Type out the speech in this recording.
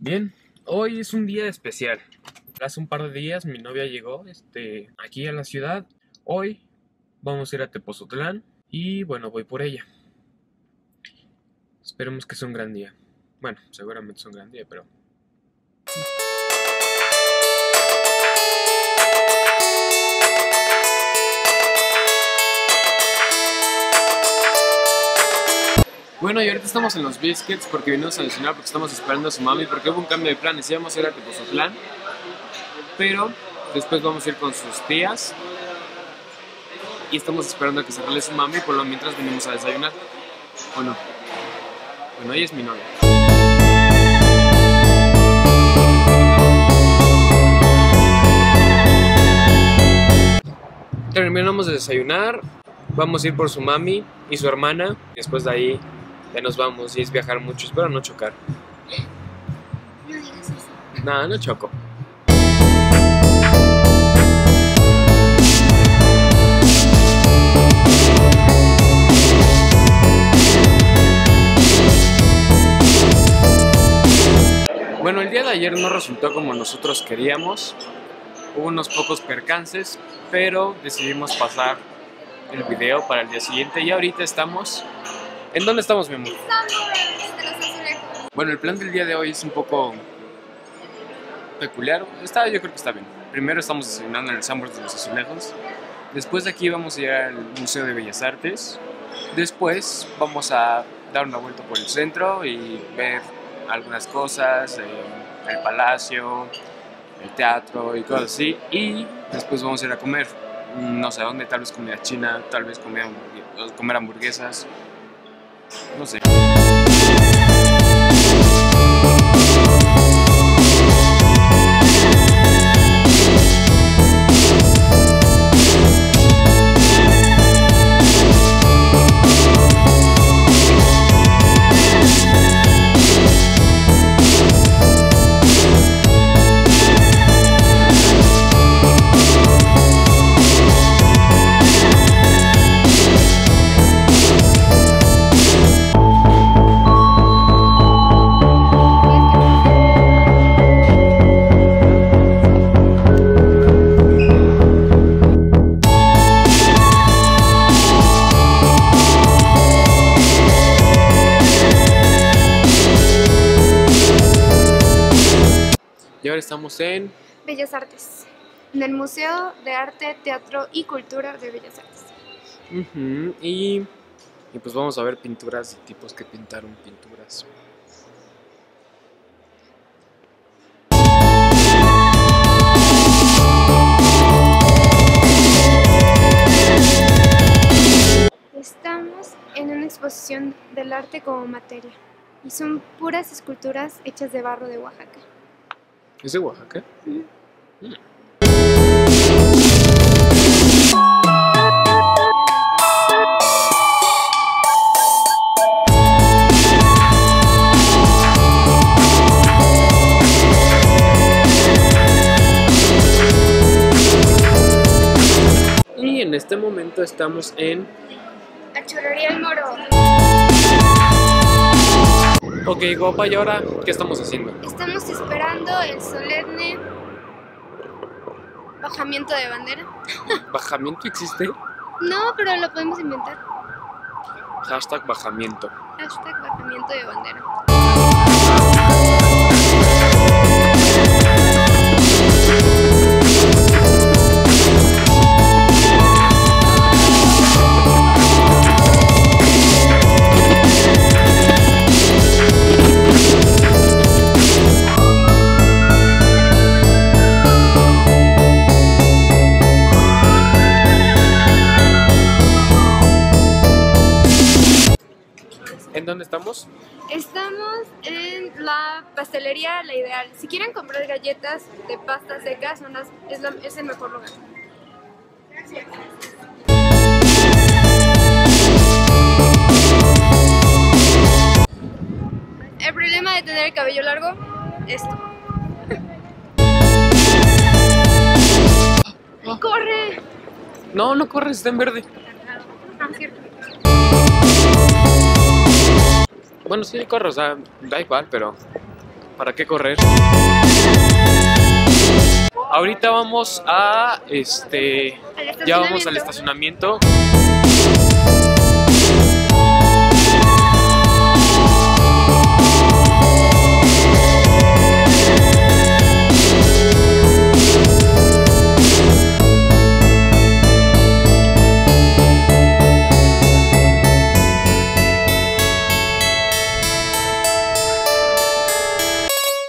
Bien, hoy es un día especial. Hace un par de días mi novia llegó este, aquí a la ciudad. Hoy vamos a ir a Tepozotlán y bueno, voy por ella. Esperemos que sea un gran día. Bueno, seguramente es un gran día, pero... Bueno, y ahorita estamos en los biscuits porque vinimos a desayunar porque estamos esperando a su mami porque hubo un cambio de planes. Íbamos a ir a Tepozotlán, pero después vamos a ir con sus tías y estamos esperando a que se arregle su mami por lo mientras venimos a desayunar. Bueno, bueno, ella es mi novia. Terminamos de desayunar, vamos a ir por su mami y su hermana, después de ahí ya nos vamos y es viajar mucho, espero no chocar. No digas eso. Nada, no choco. Bueno, el día de ayer no resultó como nosotros queríamos. Hubo unos pocos percances, pero decidimos pasar el video para el día siguiente y ahorita estamos... ¿En dónde estamos, mi amor? Estamos de los azulejos. Bueno, el plan del día de hoy es un poco peculiar. Está, yo creo que está bien. Primero estamos desayunando en el Sambors de los Azulejos. Después de aquí vamos a ir al Museo de Bellas Artes. Después vamos a dar una vuelta por el centro y ver algunas cosas, eh, el palacio, el teatro y cosas así. Y después vamos a ir a comer. No sé a dónde, tal vez comida china, tal vez comer, comer hamburguesas. No sé. Y ahora estamos en... Bellas Artes. En el Museo de Arte, Teatro y Cultura de Bellas Artes. Y, y pues vamos a ver pinturas de tipos que pintaron pinturas. Estamos en una exposición del arte como materia. Y son puras esculturas hechas de barro de Oaxaca. ¿Es de Oaxaca? Y en este momento estamos en... La chorrería El Moro. Ok, guapa, ¿y ahora qué estamos haciendo? Estamos el solemne bajamiento de bandera. ¿Bajamiento existe? No, pero lo podemos inventar. Hashtag bajamiento. Hashtag bajamiento de bandera. Dónde estamos? Estamos en la pastelería La Ideal. Si quieren comprar galletas de pasta seca, son las- es, la- es el mejor lugar. El problema de tener el cabello largo, esto. ¡Corre! No, no corres, está en verde. Ah, cierto. Bueno, sí, corro, o sea, da igual, pero ¿para qué correr? Ahorita vamos a, este, ya vamos al estacionamiento. estacionamiento.